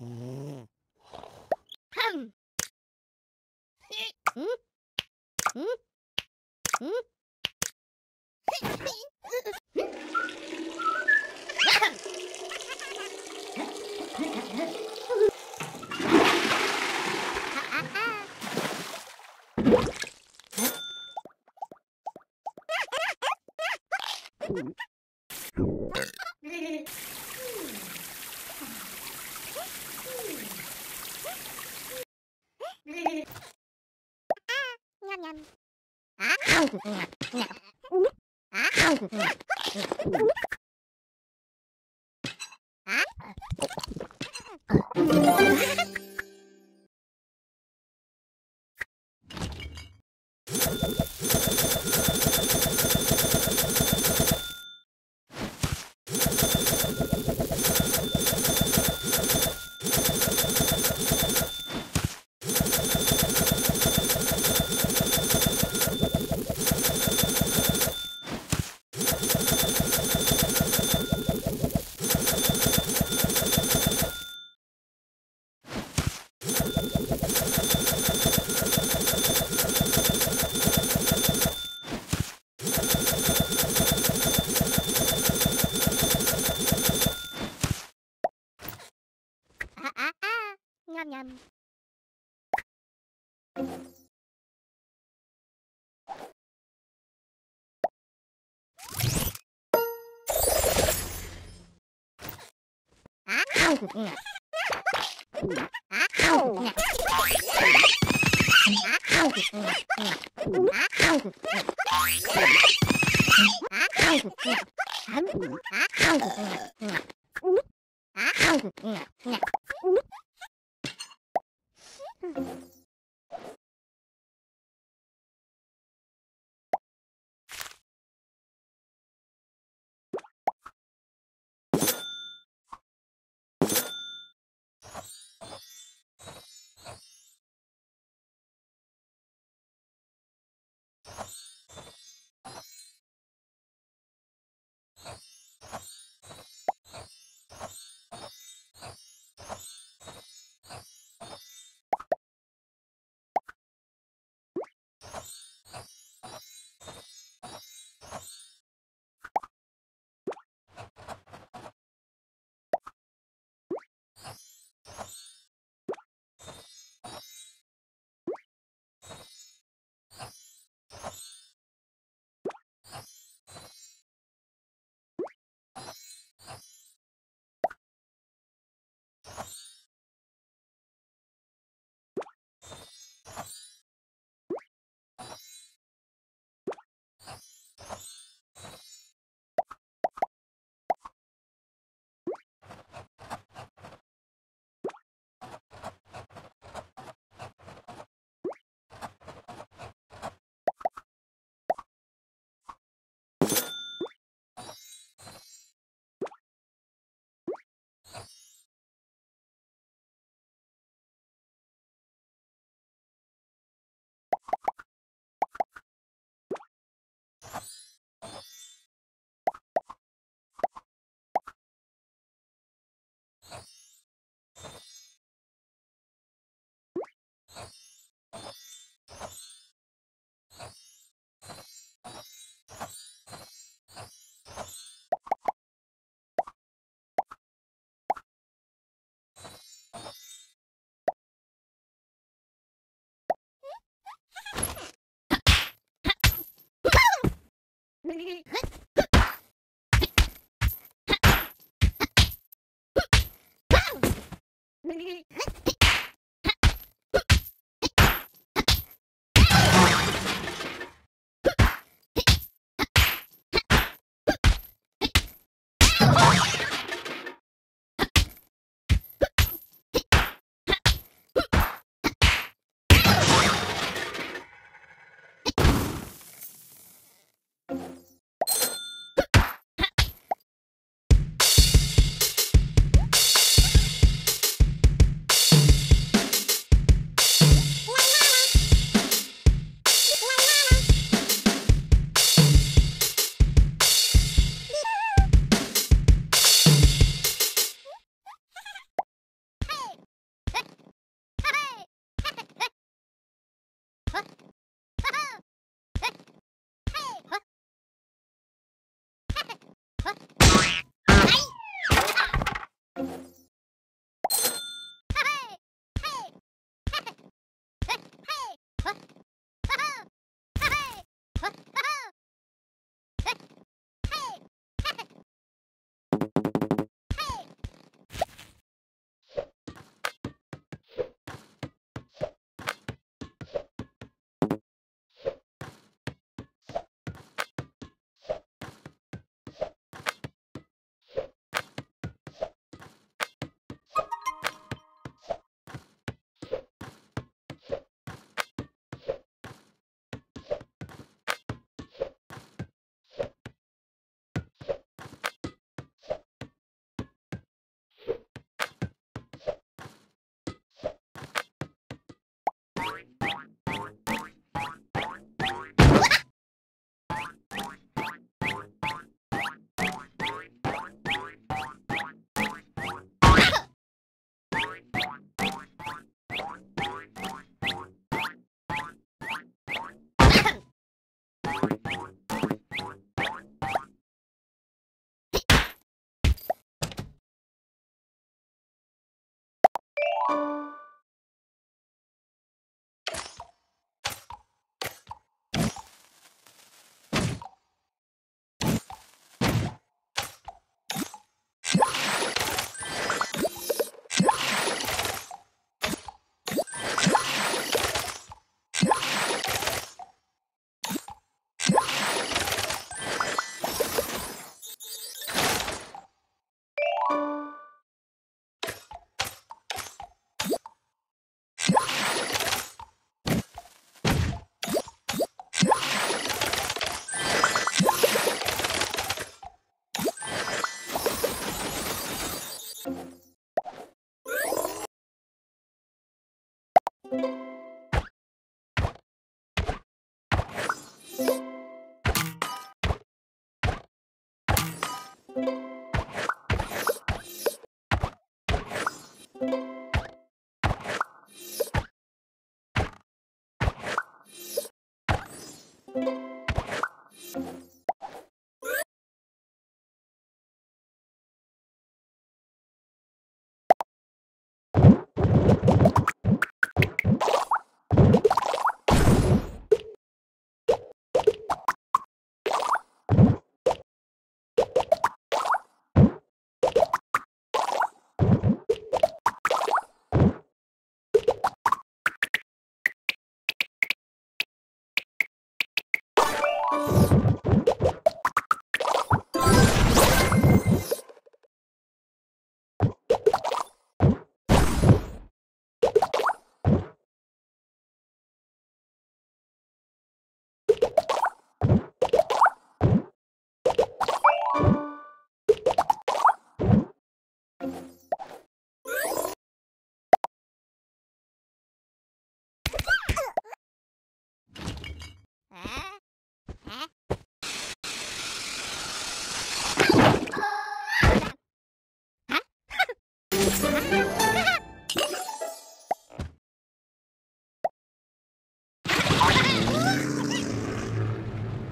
Ooh. 아, Mm-hmm. Oh!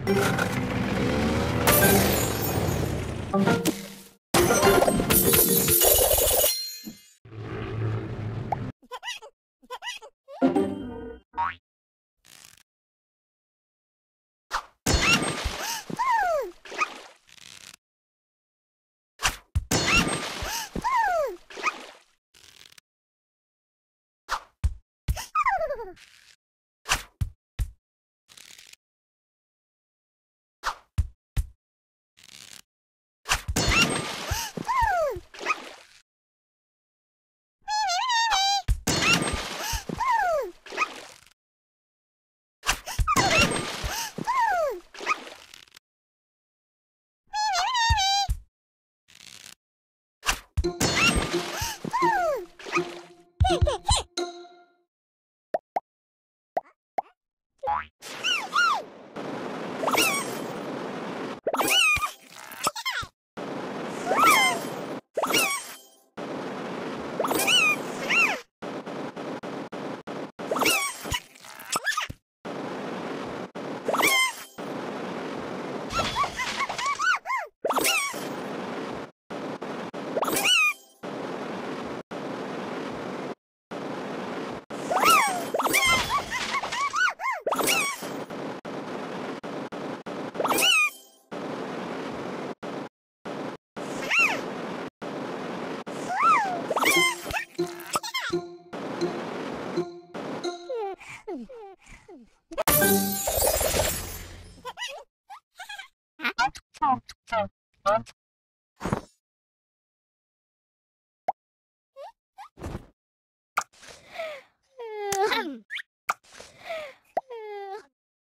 Hehehe Bye.